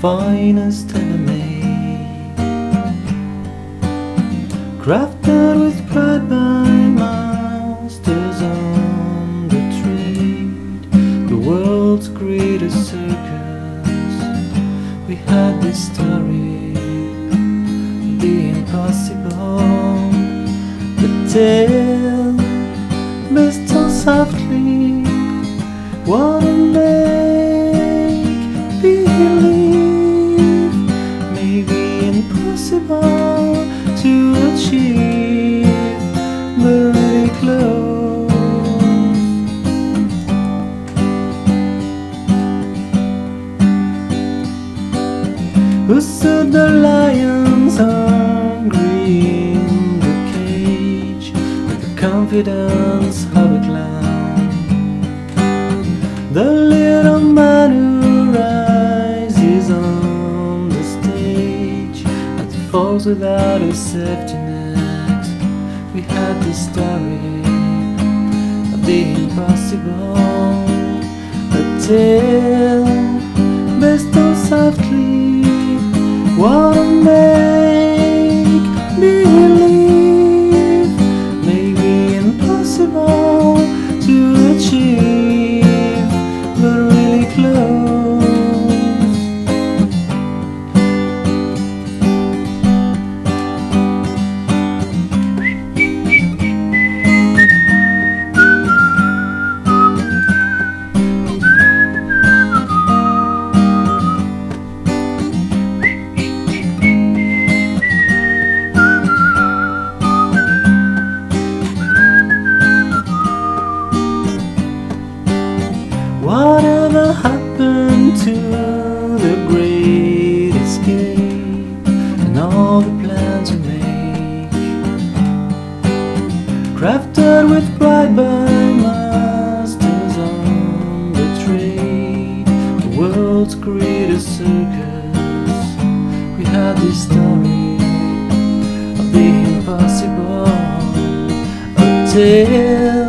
finest made, crafted with pride by masters on the trade, the world's greatest circus. We had this story, the impossible, the tale. Best so softly. Wanna make impossible to achieve but really close who stood the lions hungry in the cage with the confidence of a clown. The falls without a safety net. We had the story of the impossible, a tale to the great escape and all the plans we make? Crafted with pride by masters on the trade, the world's greatest circus. We had this story of the impossible, a tale